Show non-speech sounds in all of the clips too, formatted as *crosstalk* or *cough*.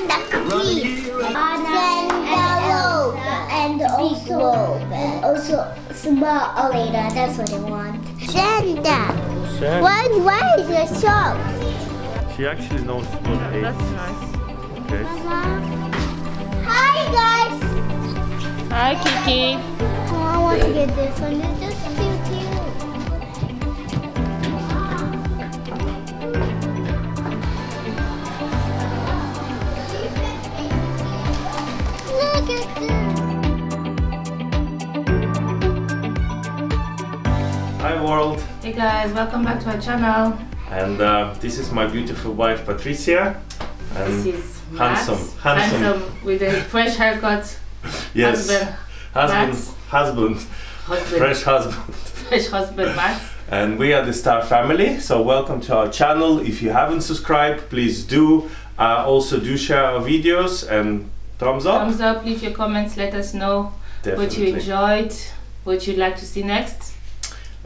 Santa Cruz, Santa Robe, and also, and also small Aleda. That's what I want. Santa. Shan, What? What is the song? she actually knows what it is. That's nice. Okay. Hi guys. Hi, Kiki. Oh, I want to get this one. It's just world, Hey guys, welcome back to our channel. and uh, this is my beautiful wife Patricia. And This is handsome, Max. handsome. handsome with a fresh haircut. *laughs* yes, Husband, husband, husband, husband, fresh husband. *laughs* fresh husband Max. And we are the Star Family, so welcome to our channel. If you haven't subscribed, please do. Uh, also, do share our videos and thumbs up. Thumbs up, leave your comments, let us know what you enjoyed, what you'd like to see next.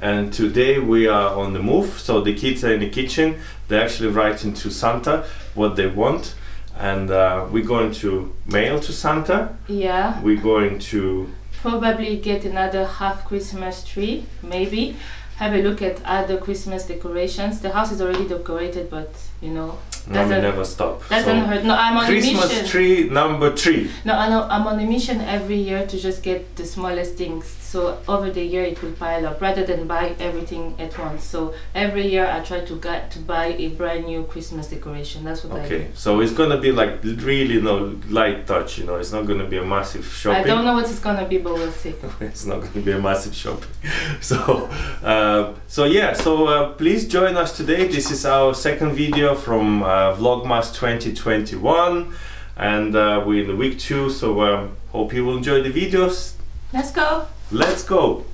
And today we are on the move, so the kids are in the kitchen. They're actually writing to Santa what they want, and uh, we're going to mail to Santa. Yeah, We're going to probably get another half Christmas tree, maybe. Have a look at other Christmas decorations. The house is already decorated, but you know, now Doesn't- never stop. doesn't So, hurt. No, I'm on a Christmas mission. tree number three. No, I know I'm on a mission every year to just get the smallest things. So over the year it will pile up rather than buy everything at once. So every year I try to get to buy a brand new Christmas decoration. That's what I. Okay, so it's gonna be like really no light touch. You know, it's not gonna be a massive shopping. I don't know what it's gonna be, but we'll see. *laughs* it's not going to be a massive shopping. *laughs* So, uh, so yeah. So uh, please join us today. This is our second video from uh, Vlogmas 2021, and uh, we're in the week two. So um, hope you will enjoy the videos. Let's go. Let's go.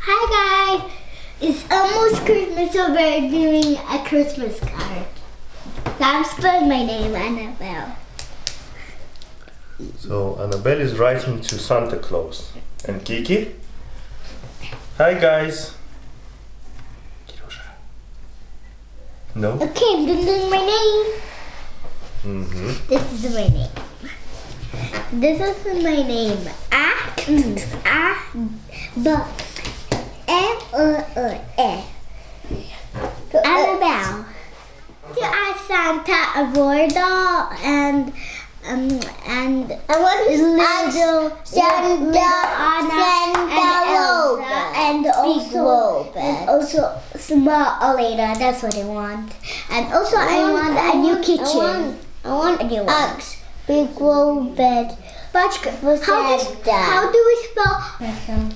Hi guys. It's almost Christmas, so we're doing a Christmas card. So I'm spelling my name, Annabelle. So Annabelle is writing to Santa Claus and Kiki. Hi guys. No. Okay, I'm doing my name. Mm-hmm. This is my name. This is my name. A, A, B, E, E, E. Annabelle. To ask Santa a royal and um and I want little Santa, Anna, and Elsa, and also and also small Aleda. That's what I want. And also I want, a new kitchen. I want, a new Uggs, big roll bed. But how, does, how do we spell?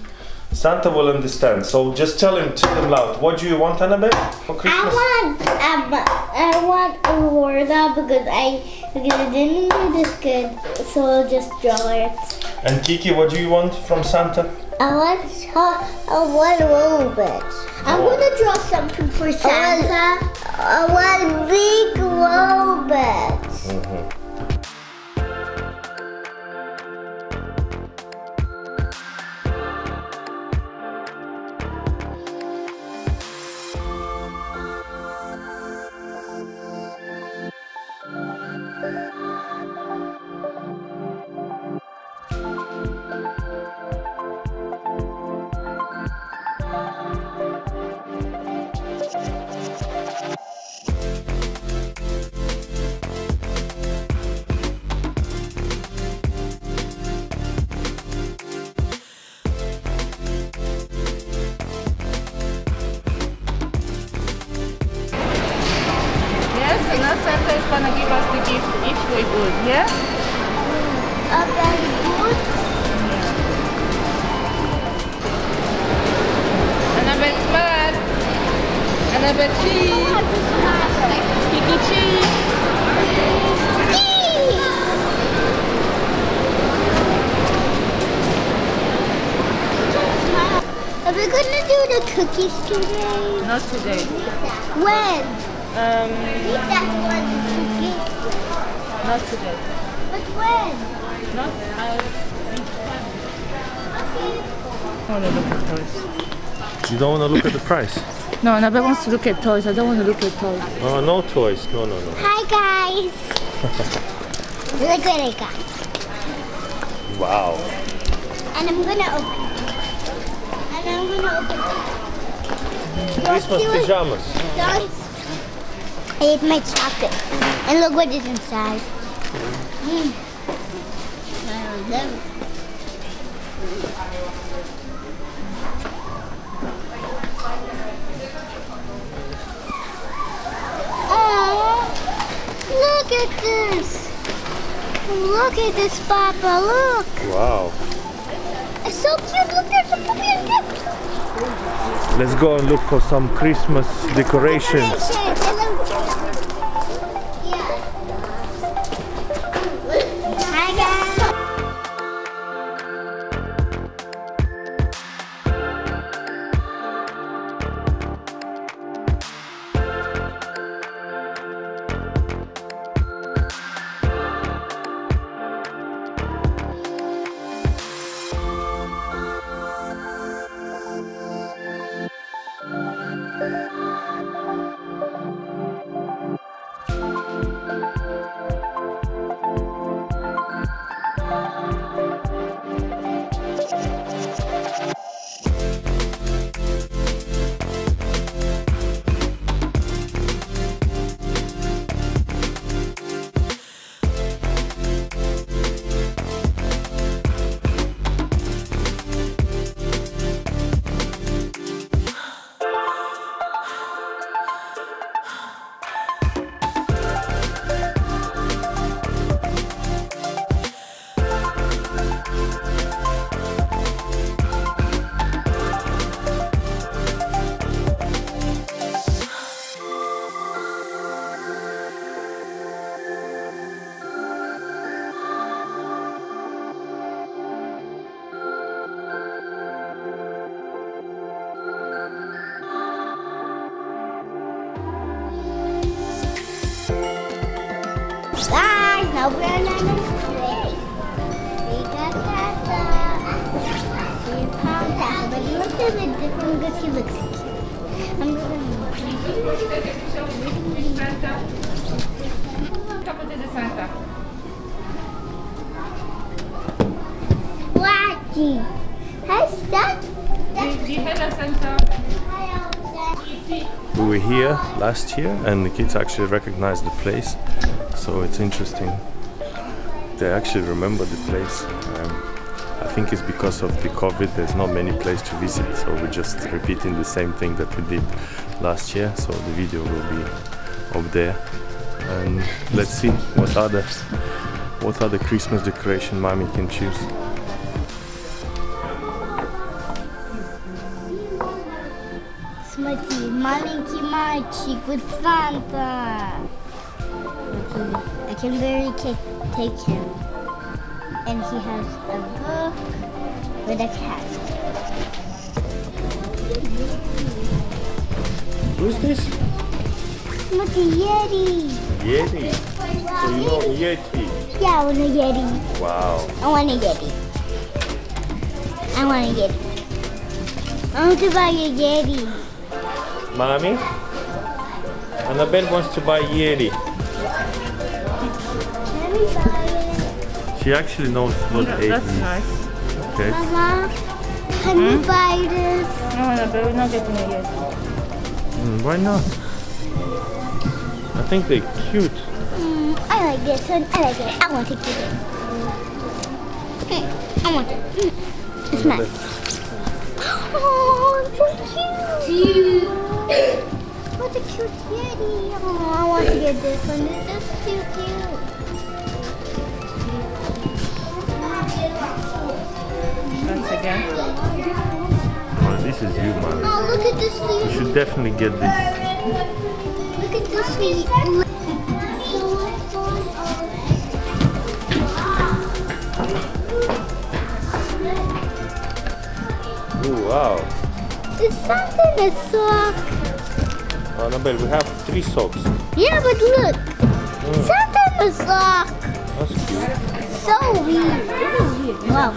Santa will understand. So just tell him, tell him loud. What do you want, Annabelle, for Christmas? I want um, I want a Lorda because I because I didn't do this good, so I'll just draw it. And Kiki, what do you want from Santa? I want I want a little bit. I'm gonna draw something for Santa. I want a big robot. Give us the gift if we're good, yeah? A very good. Annabelle smile. Annabelle cheese. Kiki cheese. Are we gonna do the cookies today? Not today. When? Um, That's when the cookies. not today. But when? Not. I want to look at toys. You don't want to look at the price? No, Annabelle wants to look at toys. I don't want to look at toys. Oh, no toys. No, no, no. Hi guys. *laughs* Look what I got. Wow. And I'm gonna open it. And I'm gonna open it. Christmas see pajamas. I ate my chocolate. And look what is inside. Mm. I love it. Aw, look at this. Look at this, Papa. Look. Wow. It's so cute. Look, there's a puppy and gift. Let's go and look for some Christmas decorations. Decorations. A different because he looks cute. I'm Santa. Wacky. Hi. Santa. We were here last year and the kids actually recognized the place. So it's interesting. They actually remember the place Um, I think it's because of the COVID, there's not many places to visit. So we're just repeating the same thing that we did last year. So the video will be up there. And let's see what other what other Christmas decoration mommy can choose. Смотри, маленький мальчик with Santa. I can barely take, take him. and he has a book with a cat. Who's this? Look, a Yeti. Yeti. So you want a Yeti? Yeah, I want a Yeti. Wow. I want a Yeti. I want a Yeti. I want to buy a Yeti. Mommy? Annabelle wants to buy Yeti. Let me buy she actually knows what Yeti That's is. nice. Okay. Mama, can we buy this? No, no, but we're not getting it yet. Mm, why not? I think they're cute. Mm, I like this one. I like it. I want to get it. Mm, I want it. Mm, it's nice. Oh, so *coughs* cute. What a cute kitty. Oh, I want to get this one. It's is too cute. Again. Oh, this is you, man. Oh, look at this You should definitely get this. Look at this sweet. Oh, wow. It's something that's soft. Oh, Annabelle, we have three socks. Yeah, but look. Mm. Something that's soft. That's cute. So weird. This is weird. Wow.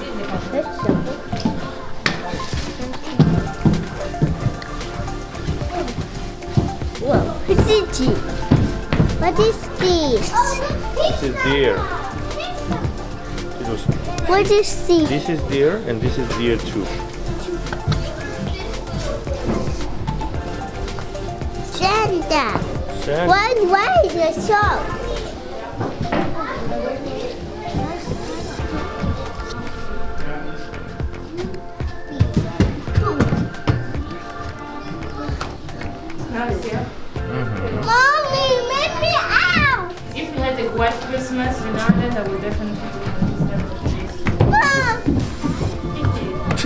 That's so Itchy. What is this? This is deer. What do this is deer and this is deer too. Santa. Sand. One way the show.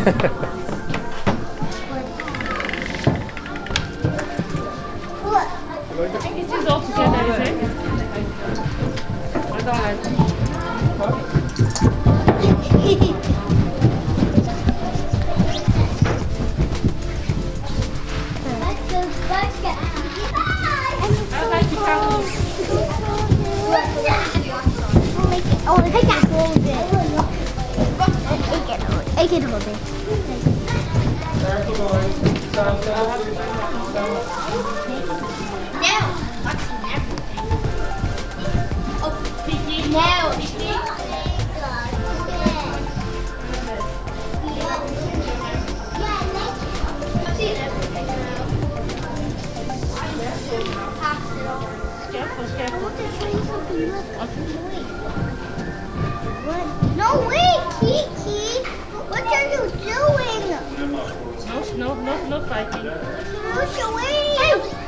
It is all together, is it? I don't like it. I like the colours. Oh, I can hold it. I can hold it. Careful, careful. No way, Kiki! What are you doing? No, no, no, no fighting. Push away!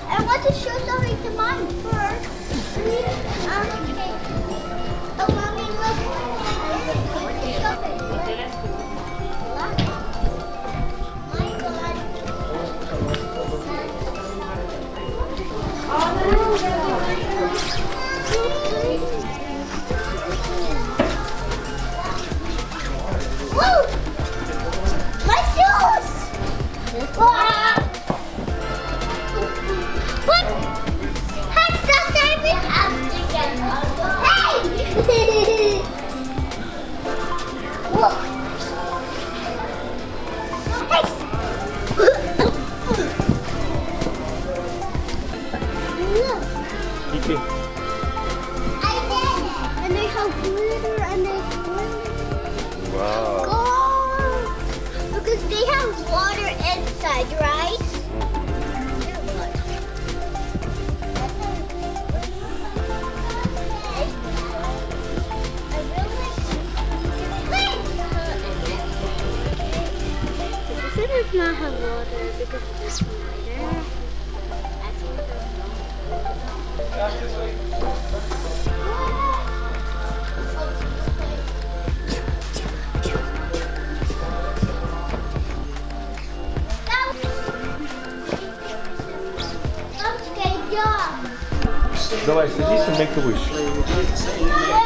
I want to show something to mom first. Um, oh, mommy, look. I want to show it. Okay. My God. does not have water because it's water. Okay, job. Давай, садись и make a wish.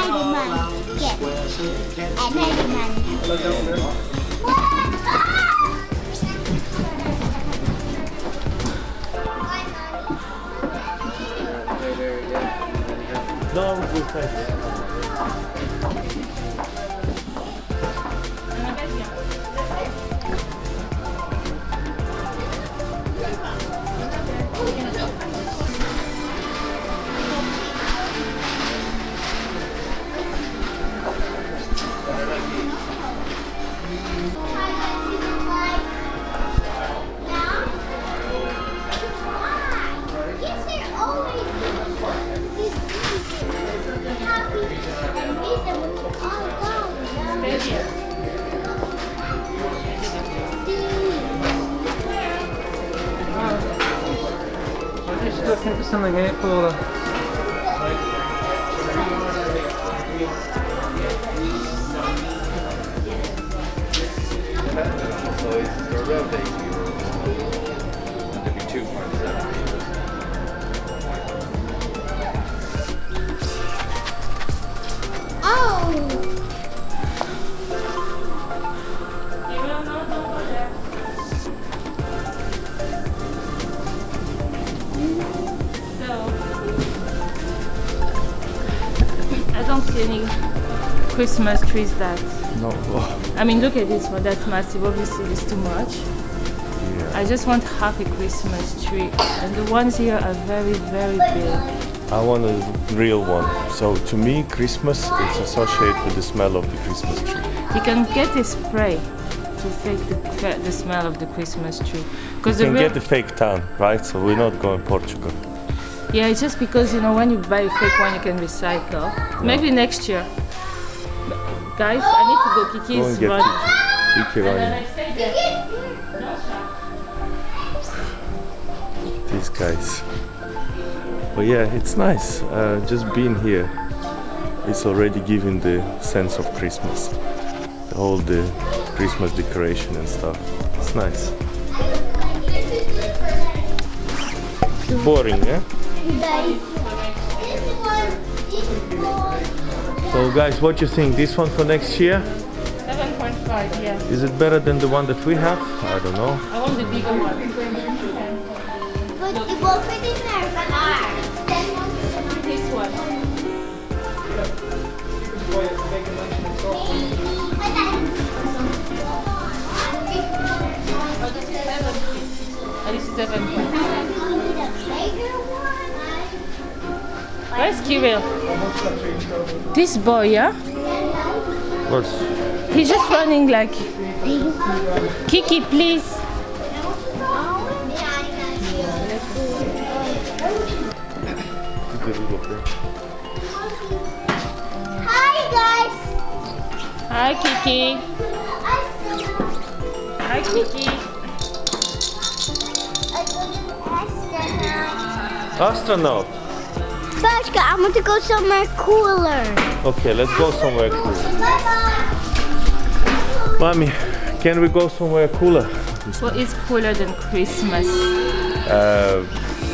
And I'm the man. No, we'll Just looking for something here for the Christmas trees that? No. I mean, look at this one. That's massive. Obviously, it's too much. Yeah. I just want half a Christmas tree, and the ones here are very, very big. I want a real one. So to me, Christmas is associated with the smell of the Christmas tree. You can get a spray to fake the, the smell of the Christmas tree. Because You can get the fake tan, right? So we're not going Portugal. Yeah, it's just because you know when you buy a fake one, you can recycle. Maybe next year. Guys, I need to go. Kiki Go is and get running. it. Kiki running. These guys. But yeah, it's nice. Uh, just being here, it's already giving the sense of Christmas. All the Christmas decoration and stuff. It's nice. Boring, yeah? So guys, what you think? This one for next year? 7.5, yeah. Is it better than the one that we have? I don't know. I want the bigger one. But it will fit in there, This one. And this is 7. Where's Kirill? This boy, yeah? What's He's just running like. Kiki, please. Hi guys. Hi, Kiki. Hi, Kiki. astronaut? Bashka, I want to go somewhere cooler. Okay, let's go somewhere cool. Bye Mommy, can we go somewhere cooler? What is cooler than Christmas? Uh,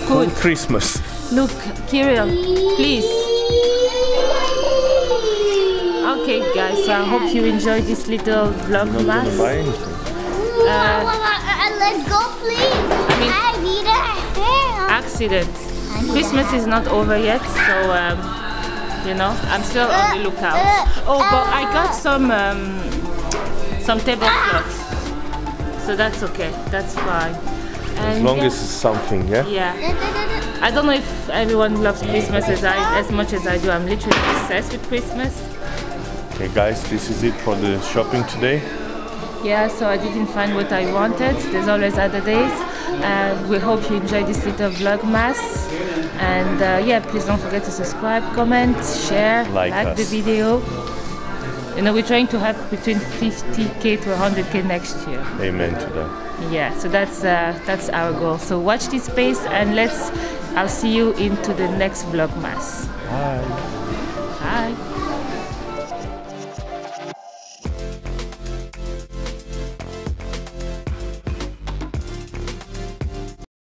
cool Good. Christmas. Look, Kirill, please. Okay, guys, so I hope you enjoyed this little Not gonna buy vlogmas. anything. let's go, please. mean- I need a hand. Accident. Christmas is not over yet, so um, you know I'm still on the lookout. Oh, but I got some um, some tablecloths, so that's okay. That's fine. As long yeah, as it's something, yeah? yeah. I don't know if everyone loves Christmas as I as much as I do. I'm literally obsessed with Christmas. Okay, guys, this is it for the shopping today. Yeah, so I didn't find what I wanted. There's always other days. And we hope you enjoyed this little vlogmas. And uh, yeah, please don't forget to subscribe, comment, share, Like the video. You know, we're trying to have between 50k to 100k next year. Amen to that. Yeah, so that's uh, that's our goal. So watch this space and let's. I'll see you into the next vlogmas. Bye. Bye.